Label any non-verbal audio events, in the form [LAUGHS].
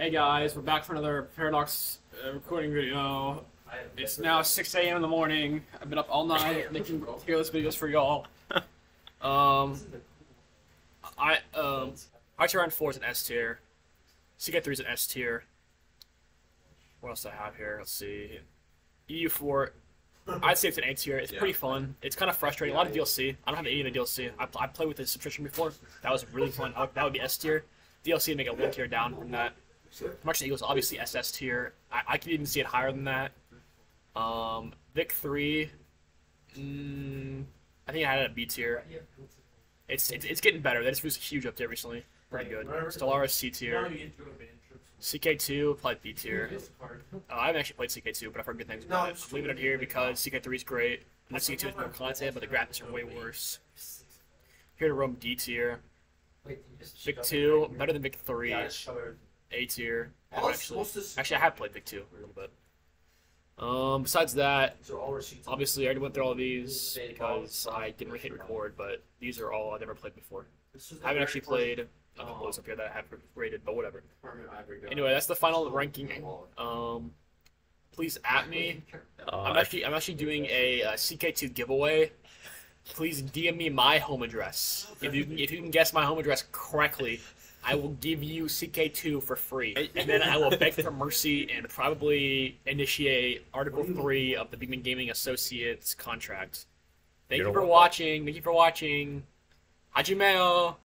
Hey guys, we're back for another Paradox uh, recording video. It's now 6 a.m. in the morning. I've been up all night [LAUGHS] making tier-list videos for y'all. Um, I um, I Round 4 is an S tier. CK3 is an S tier. What else do I have here? Let's see. EU4, I'd say it's an A tier. It's pretty fun. It's kind of frustrating. A lot of DLC. I don't have any of the DLC. I, I played with the subscription before. That was really fun. I, that would be S tier. DLC would make it one tier down from that. March of the Eagles obviously SS tier. I, I could even see it higher than that. Um, Vic three, mm, I think I had at B tier. It's, it's it's getting better. They just released a huge update recently. Pretty good. Stellaris C tier. CK2 played B tier. Uh, I haven't actually played CK2, but I've heard good things about it. I'm leaving it here because CK3 is great, and the CK2 is more content, but the graphics are way worse. Here to roam D tier. Vic 2, better than Vic 3. A tier. Actually, actually, I have played Vic 2 a little bit. Um, besides that, obviously, I already went through all of these because I didn't hit record, but these are all I've never played before. I haven't actually played a couple of those up here that I have rated, but whatever. Anyway, that's the final ranking. Um, please at me. [LAUGHS] I'm actually I'm actually doing a, uh CK2 giveaway. Please DM me my home address. If you can, if you can guess my home address correctly, I will give you CK2 for free, and then I will beg for mercy and probably initiate Article Three of the Beekman Gaming Associates contract. Thank you, You for that. watching. Thank you for watching. Hajimeo.